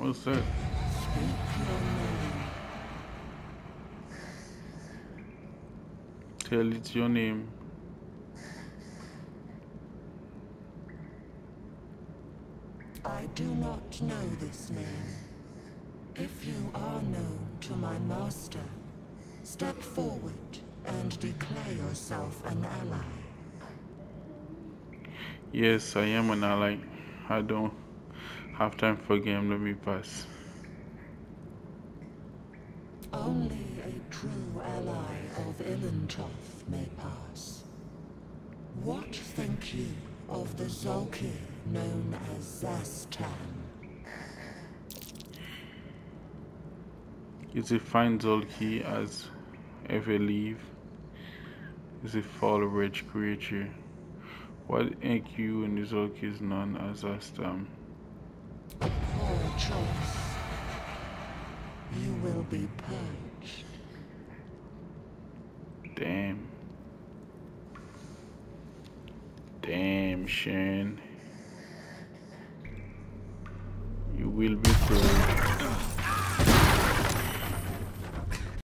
What's that? Tell it your name. I do not know this name. If you are known to my master, step forward and declare yourself an ally. Yes, I am an ally. I don't have time for game. Let me pass. Only a true ally of Ilintoth may pass. What think you of the Zulkir known as Szass Tam? Is it find Zulkir as ever leave? Is it fall rich creature? What ink you and the Zulkir is known as Szass Tam? Poor choice. You will be purged. Damn. Damn, Shane. You will be purged.